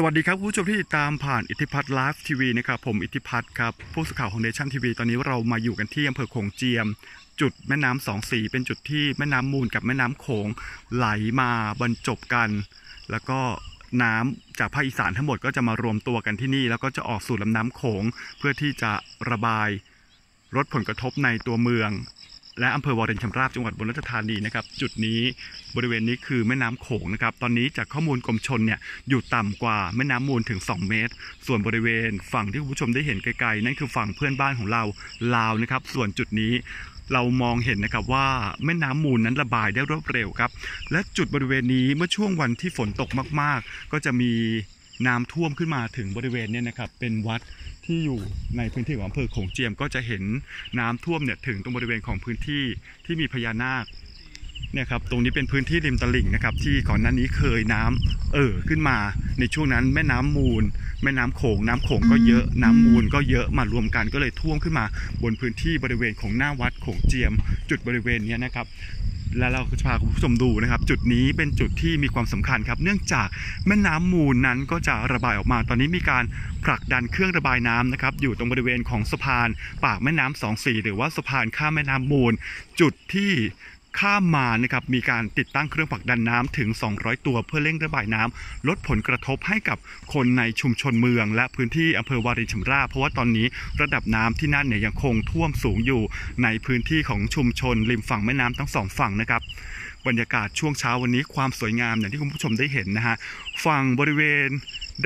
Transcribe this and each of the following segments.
สวัสดีครับผู้ชมที่ติดตามผ่านอิทธิพัฒน์ไลฟ์ทีวีนะครับผมอิทธิพัฒน์ครับผู้สื่อข่าวของเนชั่นทีวีตอนนี้เรามาอยู่กันที่อำเภอโขงเจียม จุดแม่น้ำสองสีเป็นจุดที่แม่น้ำมูลกับแม่น้ำโขงไหลมาบรรจบกัน แล้วก็น้ำจากภาคอีสานทั้งหมดก็จะมารวมตัวกันที่นี่ แล้วก็จะออกสู่ลำน้ำโขงเพื่อที่จะระบายลดผลกระทบในตัวเมือง และอำเภอวารินชำราบจังหวัดอุบลราชธานีนะครับจุดนี้บริเวณนี้คือแม่น้ำโขงนะครับตอนนี้จากข้อมูลกรมชนเนี่ยอยู่ต่ำกว่าแม่น้ำมูลถึง 2 เมตร ส่วนบริเวณฝั่งที่คุณผู้ชมได้เห็นไกลๆนั่นคือฝั่งเพื่อนบ้านของเราลาวนะครับ ส่วนจุดนี้เรามองเห็นนะครับว่าแม่น้ำมูลนั้นระบายได้รวดเร็วครับ และจุดบริเวณนี้เมื่อช่วงวันที่ฝนตกมาก ๆ ก็จะมีน้ำท่วมขึ้นมาถึงบริเวณเนี้นะครับเป็นวัด ที่อยู่ในพื้นที่ของอำเภอโขงเจียมก็จะเห็นน้ำท่วมเนี่ยถึงตรงบริเวณของพื้นที่ที่มีพญานาคเนี่ยครับตรงนี้เป็นพื้นที่ริมตลิ่งนะครับ ที่ก่อนหน้านี้เคยน้ำเอ่อขึ้นมา ในช่วงนั้นแม่น้ำมูล แม่น้ำโขงน้ำโขงก็เยอะน้ำมูลก็เยอะมารวมกันก็เลยท่วมขึ้นมา บนพื้นที่บริเวณของหน้าวัดโขงเจียม จุดบริเวณเนี้ยนะครับ และเราจะพาคุณผู้ชมดูนะครับ จุดนี้เป็นจุดที่มีความสำคัญครับ เนื่องจากแม่น้ำมูลนั้นก็จะระบายออกมา ตอนนี้มีการผลักดันเครื่องระบายน้ำนะครับ อยู่ตรงบริเวณของสะพานปากแม่น้ำสองสีหรือว่าสะพานข้ามแม่น้ำมูล จุดที่ ข้ามมานะครับมีการติดตั้งเครื่องผลักดันน้ำถึง 200 ตัวเพื่อเร่งระบายน้ำลดผลกระทบให้กับคนในชุมชนเมือง และพื้นที่อำเภอวารินชำราบเพราะว่าตอนนี้ระดับน้ำที่นั่นเนี่ยยังคงท่วมสูงอยู่ในพื้นที่ของชุมชนริมฝั่งแม่น้ำทั้งสองฝั่งนะครับบรรยากาศช่วงเช้าวันนี้ความสวยงามอย่างที่คุณผู้ชมได้เห็นนะฮะฝั่งบริเวณ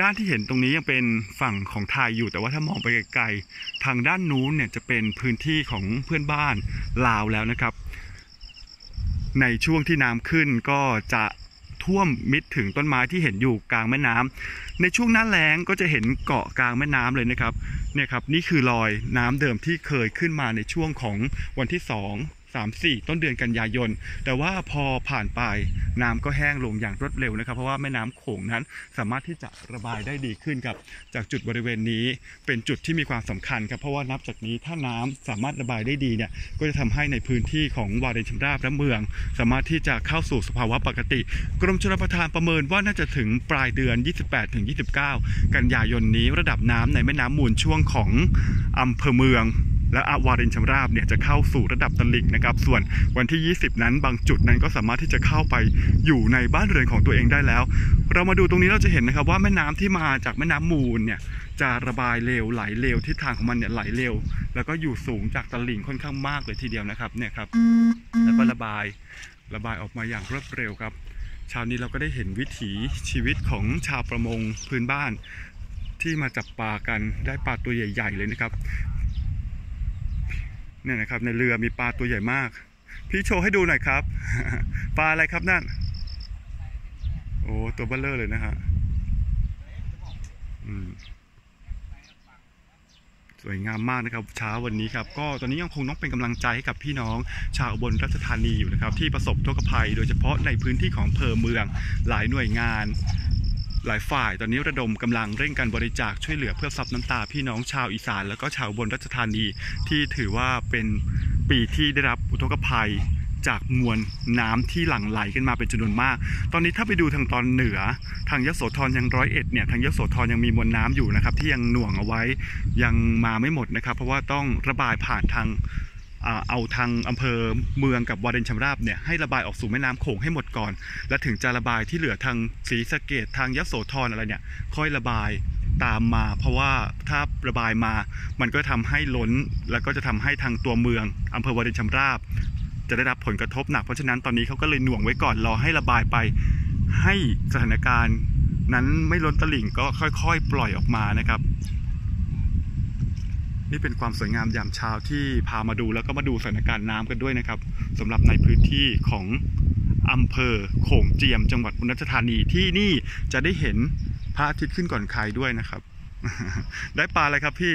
ด้านที่เห็นตรงนี้ยังเป็นฝั่งของไทยอยู่ แต่ว่าถ้ามองไปไกลๆทางด้านนู้นเนี่ยจะเป็นพื้นที่ของเพื่อนบ้านลาวแล้วนะครับ ในช่วงที่น้ำขึ้นก็จะท่วมมิดถึงต้นไม้ที่เห็นอยู่กลางแม่น้ำในช่วงหน้าแล้งก็จะเห็นเกาะกลางแม่น้ำเลยนะครับเนี่ยครับนี่คือรอยน้ำเดิมที่เคยขึ้นมาในช่วงของวันที่ส องสามสี่ต้นเดือนกันยายน แต่ว่าพอผ่านไปน้ำก็แห้งลงอย่างรวดเร็วนะครับ เพราะว่าแม่น้ำโขงนั้นสามารถที่จะระบายได้ดีขึ้นครับ จากจุดบริเวณนี้เป็นจุดที่มีความสำคัญครับ เพราะว่านับจากนี้ถ้าน้ำสามารถระบายได้ดีเนี่ย ก็จะทำให้ในพื้นที่ของวารินชำราบและเมือง สามารถที่จะเข้าสู่สภาวะปกติ กรมชลประทานประเมินว่าน่าจะถึงปลายเดือน 28-29 กันยายนนี้ระดับน้ำในแม่น้ำมูลช่วงของอำเภอเมือง และอาวารินชำราบเนี่ยจะเข้าสู่ระดับตลิ่งนะครับ ส่วนวันที่ 20 นั้นบางจุดนั้นก็สามารถที่จะเข้าไปอยู่ในบ้านเรือนของตัวเองได้แล้ว เรามาดูตรงนี้เราจะเห็นนะครับว่าแม่น้ำที่มาจากแม่น้ำมูลเนี่ยจะระบายเร็วไหลเร็วทิศทางของมันเนี่ยไหลเร็ว แล้วก็อยู่สูงจากตลิ่งค่อนข้างมากเลยทีเดียวนะครับเนี่ยครับแล้วก็ระบายระบายออกมาอย่างรวดเร็วครับเช้านี้เราก็ได้เห็นวิถีชีวิตของชาวประมงพื้นบ้านที่มาจับปลากันได้ปลาตัวใหญ่ ๆ เลยนะครับ เนี่ยนะครับในเรือมีปลาตัวใหญ่มาก พี่โชว์ให้ดูหน่อยครับ ปลาอะไรครับนั่น โอ้ตัวเบลเลอร์เลยนะฮะสวยงามมากนะครับเช้าวันนี้ครับก็ตอนนี้ยังคงต้องเป็นกำลังใจให้กับพี่น้อง ชาวอุบลราชธานีอยู่นะครับที่ประสบทุกภัย โดยเฉพาะในพื้นที่ของเภอเมืองหลายหน่วยงาน หลายฝ่ายตอนนี้ระดมกำลังเร่งการบริจาคช่วยเหลือเพื่อซับน้ำตาพี่น้องชาวอีสาน แล้วก็ชาวบนราชธานีที่ถือว่าเป็นปีที่ได้รับอุทกภัยจากมวลน้ำที่หลั่งไหลกันมาเป็นจำนวนมาก ตอนนี้ถ้าไปดูทางตอนเหนือ ทางยโสธรยังร้อยเอ็ดเนี่ย ทางยโสธรยังมีมวลน้ำอยู่นะครับ ที่ยังหน่วงเอาไว้ ยังมาไม่หมดนะครับ เพราะว่าต้องระบายผ่านทาง เอาทางอำเภอเมืองกับวารินชำราบเนี่ยให้ระบายออกสู่แม่น้ำโขงให้หมดก่อน และถึงจะระบายที่เหลือทางศรีสะเกดทางยโสธรอะไรเนี่ยค่อยระบายตามมา เพราะว่าถ้าระบายมา มันก็ทำให้ล้น แล้วก็จะทำให้ทางตัวเมืองอำเภอวารินชำราบ จะได้รับผลกระทบหนักเพราะฉะนั้นตอนนี้เขาก็เลยหน่วงไว้ก่อนรอให้ระบายไป ให้สถานการณ์ นั้นไม่ล้นตลิ่งก็ค่อย ๆ ปล่อยออกมานะครับ นี่เป็นความสวยงามยามเช้าที่พามาดูแล้วก็มาดูสถานการณ์น้ำกันด้วยนะครับสำหรับในพื้นที่ของอำเภอโขงเจียม จังหวัดอุบลราชธานีที่นี่จะได้เห็นพระอาทิตย์ขึ้นก่อนใครด้วยนะครับ ได้ปลาอะไรครับพี่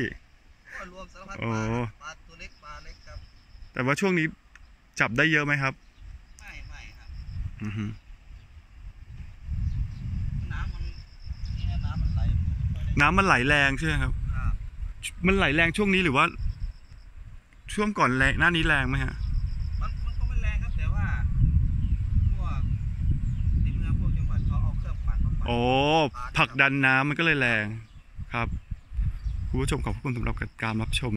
ก็รวมสารพัดโอ้ปลาปลาตัวเล็กปลาเล็กครับ แต่ว่าช่วงนี้จับได้เยอะไหมครับ ไม่ไม่ครับอือฮึน้ำมันนี่นะน้ำมันไหลไม่ค่อยได้น้ำมันไหลแรงใช่ไหมครับครับ มันไหลแรงช่วงนี้หรือว่า ช่วงก่อนแรงหน้านี้แรงไหมฮะมันมันก็ไม่แรงครับแต่ว่าพวกที่เมืองพวกจังหวัดเขาเอาเครื่องปั่นมาปั่นโอ้ผลักดันน้ำมันก็เลยแรงครับคุณผู้ชมขอบคุณสำหรับการรับชม